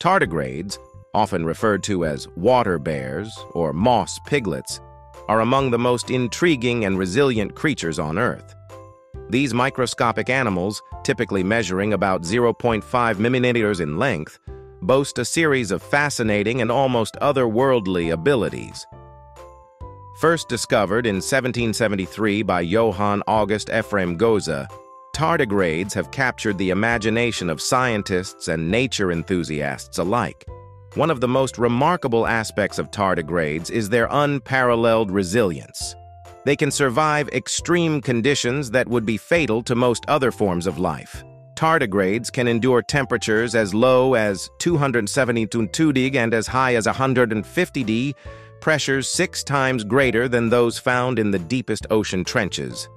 Tardigrades, often referred to as water bears or moss piglets, are among the most intriguing and resilient creatures on Earth. These microscopic animals, typically measuring about 0.5 millimeters in length, boast a series of fascinating and almost otherworldly abilities. First discovered in 1773 by Johann August Ephraim Goeze, tardigrades have captured the imagination of scientists and nature enthusiasts alike. One of the most remarkable aspects of tardigrades is their unparalleled resilience. They can survive extreme conditions that would be fatal to most other forms of life. Tardigrades can endure temperatures as low as 272 dig and as high as 150 d, pressures six times greater than those found in the deepest ocean trenches.